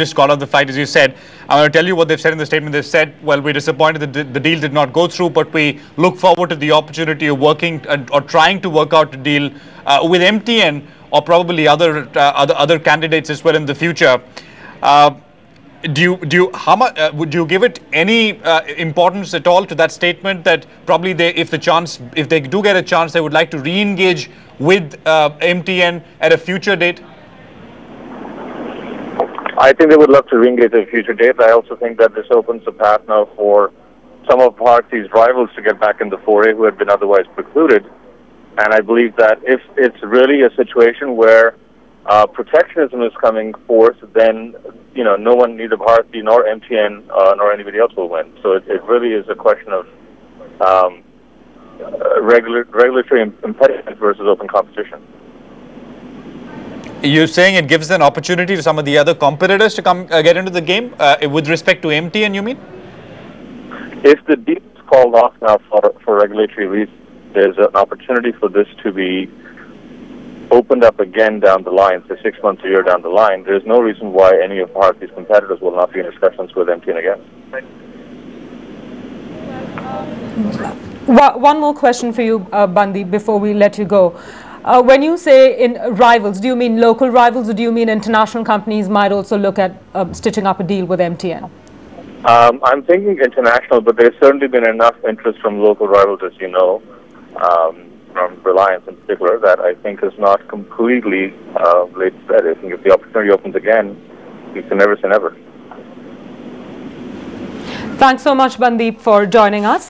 just call off the fight, as you said. I'm going to tell you what they've said in the statement. They've said, well, we're disappointed that the deal did not go through, but we look forward to the opportunity of working uh, or trying to work out a deal uh, with MTN or probably other, uh, other, other candidates as well in the future. Uh, do you do you how much uh, would you give it any uh, importance at all to that statement that probably they if the chance if they do get a chance they would like to re-engage with MTN at a future date I think they would love to re-engage at a future date I also think that this opens the path now for some of Bharti's rivals to get back in the foray who had been otherwise precluded and I believe that if it's really a situation where uh, protectionism is coming forth, then you know no one, neither Bharti nor MTN uh, nor anybody else will win. So it, it really is a question of um, uh, regular, regulatory impediment versus open competition. You're saying it gives an opportunity to some of the other competitors to come uh, get into the game uh, with respect to MTN. You mean? If the deal is called off now for for regulatory reasons, there's an opportunity for this to be opened up again down the line, say six months, a year down the line, there's no reason why any of Bharti's competitors will not be in discussions with MTN again. One more question for you, uh, Bandi, before we let you go. Uh, when you say in rivals, do you mean local rivals or do you mean international companies might also look at uh, stitching up a deal with MTN? Um, I'm thinking international, but there's certainly been enough interest from local rivals, as you know. Um, from Reliance in particular that I think is not completely uh, late dead. I think if the opportunity opens again, you can never say never. Thanks so much, Bundeep, for joining us.